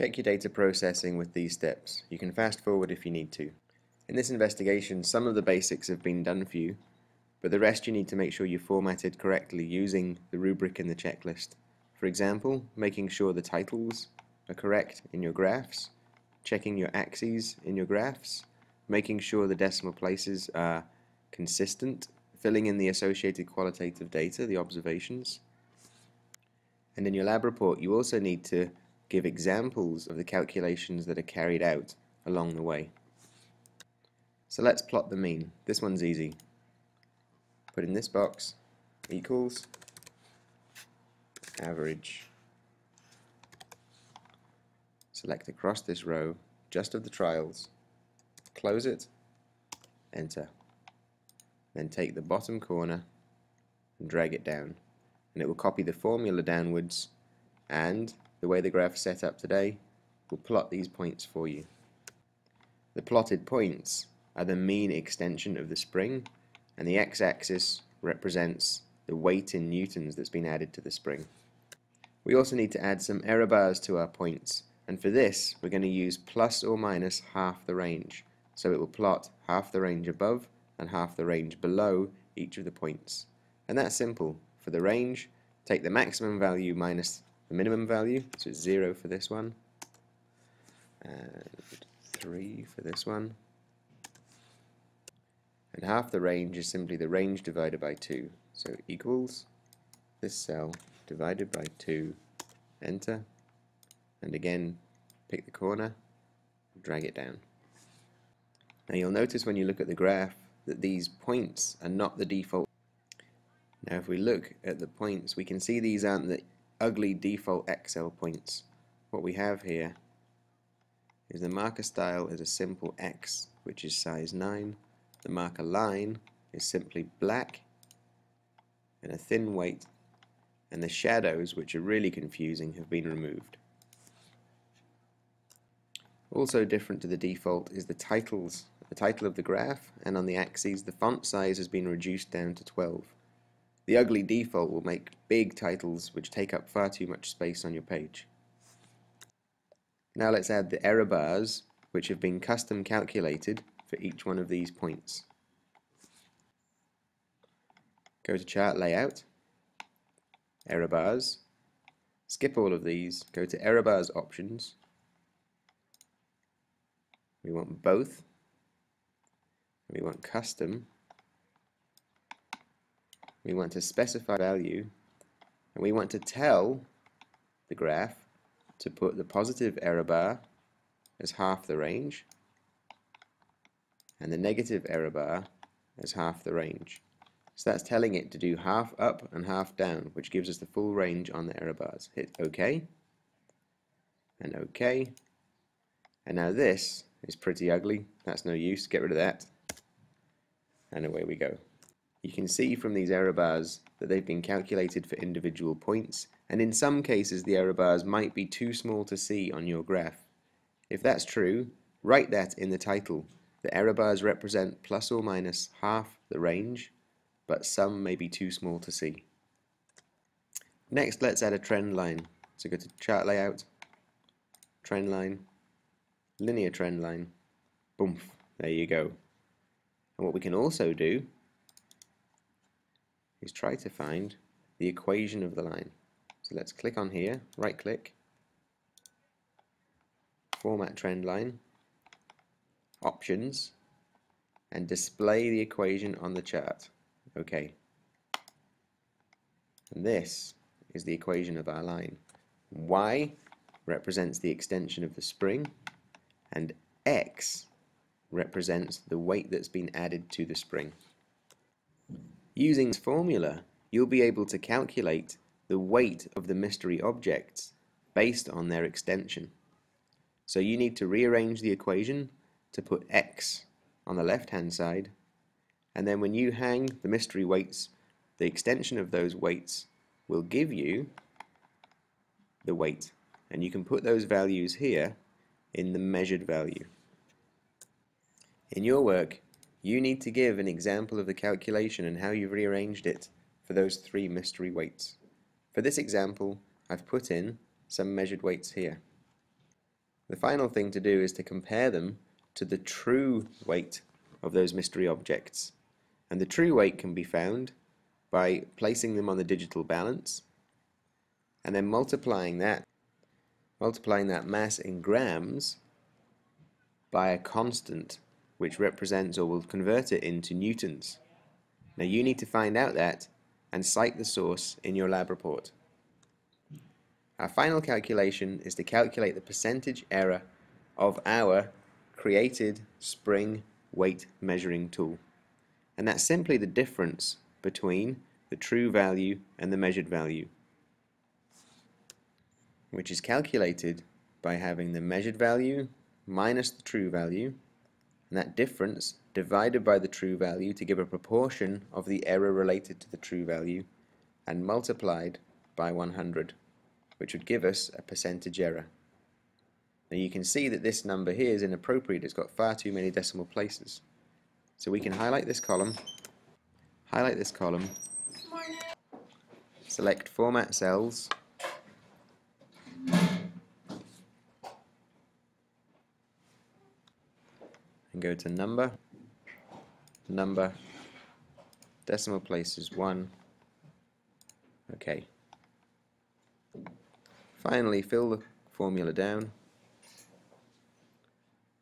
Check your data processing with these steps. You can fast forward if you need to. In this investigation, some of the basics have been done for you, but the rest you need to make sure you formatted correctly using the rubric in the checklist. For example, making sure the titles are correct in your graphs, checking your axes in your graphs, making sure the decimal places are consistent, filling in the associated qualitative data, the observations. And in your lab report, you also need to give examples of the calculations that are carried out along the way. So let's plot the mean. This one's easy. Put in this box equals average. Select across this row just of the trials, close it, enter. Then take the bottom corner and drag it down and it will copy the formula downwards and the way the graph is set up today will plot these points for you. The plotted points are the mean extension of the spring and the x-axis represents the weight in newtons that's been added to the spring. We also need to add some error bars to our points and for this we're going to use plus or minus half the range so it will plot half the range above and half the range below each of the points and that's simple for the range take the maximum value minus the minimum value, so it's 0 for this one, and 3 for this one. And half the range is simply the range divided by 2. So equals this cell divided by 2, enter, and again pick the corner, drag it down. Now you'll notice when you look at the graph that these points are not the default. Now if we look at the points we can see these aren't the ugly default Excel points. What we have here is the marker style is a simple X which is size 9. The marker line is simply black and a thin weight and the shadows which are really confusing have been removed. Also different to the default is the titles, the title of the graph and on the axes the font size has been reduced down to 12. The ugly default will make big titles which take up far too much space on your page. Now let's add the error bars which have been custom calculated for each one of these points. Go to chart layout, error bars, skip all of these, go to error bars options, we want both, we want custom, we want to specify value and we want to tell the graph to put the positive error bar as half the range and the negative error bar as half the range. So that's telling it to do half up and half down, which gives us the full range on the error bars. Hit OK, and OK, and now this is pretty ugly. That's no use. Get rid of that. And away we go. You can see from these error bars that they've been calculated for individual points, and in some cases the error bars might be too small to see on your graph. If that's true, write that in the title. The error bars represent plus or minus half the range, but some may be too small to see. Next, let's add a trend line. So go to chart layout, trend line, linear trend line, boom, there you go. And what we can also do is try to find the equation of the line. So let's click on here, right click, format trend line, options, and display the equation on the chart. Okay. And this is the equation of our line. Y represents the extension of the spring, and X represents the weight that's been added to the spring. Using this formula, you'll be able to calculate the weight of the mystery objects based on their extension. So you need to rearrange the equation to put x on the left hand side and then when you hang the mystery weights the extension of those weights will give you the weight and you can put those values here in the measured value. In your work you need to give an example of the calculation and how you've rearranged it for those three mystery weights. For this example, I've put in some measured weights here. The final thing to do is to compare them to the true weight of those mystery objects. And the true weight can be found by placing them on the digital balance and then multiplying that multiplying that mass in grams by a constant which represents or will convert it into newtons. Now you need to find out that and cite the source in your lab report. Our final calculation is to calculate the percentage error of our created spring weight measuring tool. And that's simply the difference between the true value and the measured value, which is calculated by having the measured value minus the true value, and that difference divided by the true value to give a proportion of the error related to the true value, and multiplied by 100 which would give us a percentage error. Now you can see that this number here is inappropriate, it's got far too many decimal places. So we can highlight this column, highlight this column, select Format Cells, and go to Number, Number, decimal places 1, okay. Finally, fill the formula down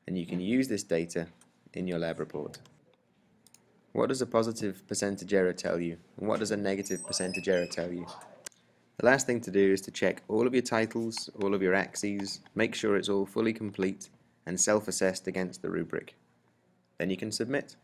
and you can use this data in your lab report. What does a positive percentage error tell you? And what does a negative percentage error tell you? The last thing to do is to check all of your titles, all of your axes, make sure it's all fully complete and self-assessed against the rubric. Then you can submit.